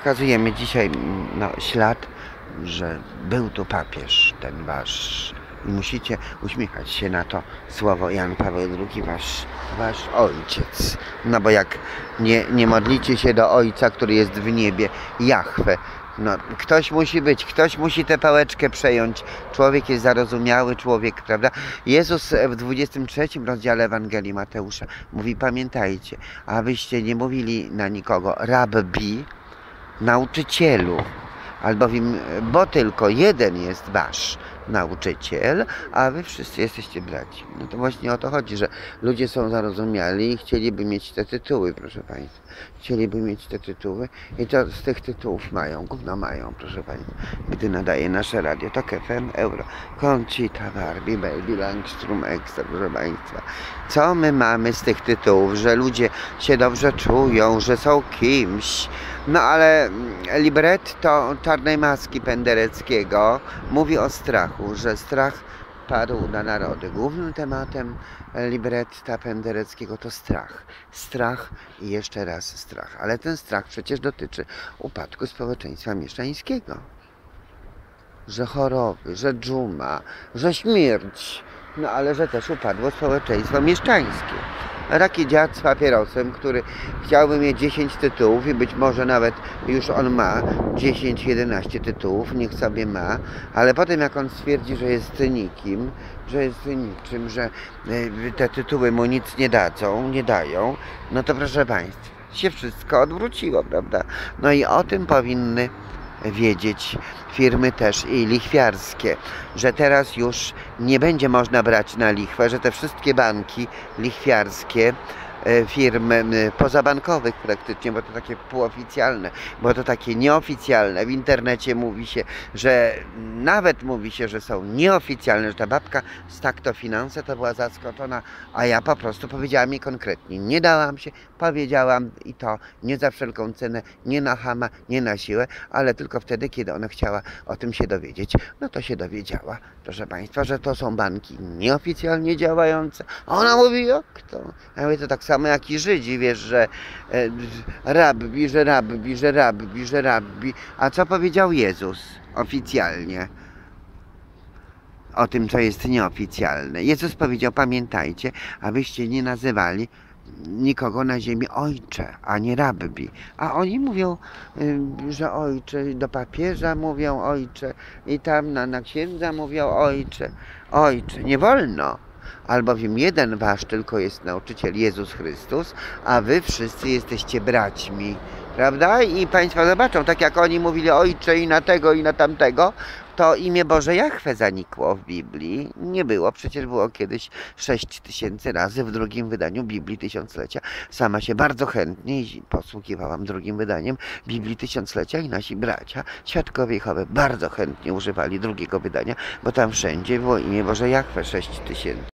Pokazujemy dzisiaj mm, no, ślad, że był tu papież, ten wasz. Musicie uśmiechać się na to słowo Jan Paweł II, wasz, wasz ojciec. No bo jak nie, nie modlicie się do ojca, który jest w niebie, Jahwe, no, ktoś musi być, ktoś musi tę pałeczkę przejąć. Człowiek jest zarozumiały człowiek, prawda? Jezus w 23 rozdziale Ewangelii Mateusza mówi: Pamiętajcie, abyście nie mówili na nikogo rabbi, nauczycielu, albowiem, bo tylko jeden jest wasz nauczyciel, a wy wszyscy jesteście braci. No to właśnie o to chodzi, że ludzie są zarozumiali i chcieliby mieć te tytuły, proszę Państwa. Chcieliby mieć te tytuły i to z tych tytułów mają, gówno mają, proszę Państwa. Gdy nadaje nasze radio, to FM, Euro, Conchita, Barbie, Baby, Langstrom, Extra, proszę Państwa. Co my mamy z tych tytułów, że ludzie się dobrze czują, że są kimś, no ale mm, libretto Czarnej Maski Pendereckiego mówi o strachu, że strach padł na narody. Głównym tematem libretta Pendereckiego to strach. Strach i jeszcze raz strach. Ale ten strach przecież dotyczy upadku społeczeństwa mieszczańskiego. Że choroby, że dżuma, że śmierć. No ale że też upadło społeczeństwo mieszczańskie. Taki dziad z papierosem, który chciałby mieć 10 tytułów i być może nawet już on ma 10-11 tytułów, niech sobie ma, ale potem jak on stwierdzi, że jest nikim, że jest niczym, że y, te tytuły mu nic nie dadzą, nie dają, no to proszę Państwa, się wszystko odwróciło, prawda? No i o tym powinny wiedzieć firmy też i lichwiarskie, że teraz już nie będzie można brać na lichwę, że te wszystkie banki lichwiarskie, e, firmy m, pozabankowych praktycznie, bo to takie półoficjalne, bo to takie nieoficjalne. W internecie mówi się, że nawet mówi się, że są nieoficjalne, że ta babka z takto finanse to była zaskoczona, a ja po prostu powiedziałam jej konkretnie, nie dałam się, powiedziałam i to nie za wszelką cenę, nie na chama, nie na siłę, ale tylko wtedy, kiedy ona chciała o tym się dowiedzieć, no to się dowiedziała, proszę Państwa, że to są banki nieoficjalnie działające. A ona mówi, jak to? Ja mówię, to tak samo jak i Żydzi, wiesz, że e, rabbi, że rabbi, że rabbi, że rabbi. A co powiedział Jezus oficjalnie? O tym, co jest nieoficjalne. Jezus powiedział, pamiętajcie, abyście nie nazywali nikogo na ziemi ojcze, a nie rabbi. A oni mówią, y, że ojcze, do papieża mówią ojcze i tam na, na księdza mówią ojcze. Ojcze, nie wolno. Albowiem jeden wasz tylko jest nauczyciel, Jezus Chrystus, a wy wszyscy jesteście braćmi. Prawda? I Państwo zobaczą, tak jak oni mówili ojcze i na tego i na tamtego, to imię Boże Jachwę zanikło w Biblii. Nie było, przecież było kiedyś 6 tysięcy razy w drugim wydaniu Biblii Tysiąclecia. Sama się bardzo chętnie posługiwałam drugim wydaniem Biblii Tysiąclecia i nasi bracia, świadkowie Jehowy, bardzo chętnie używali drugiego wydania, bo tam wszędzie było imię Boże Jachwę 6 tysięcy.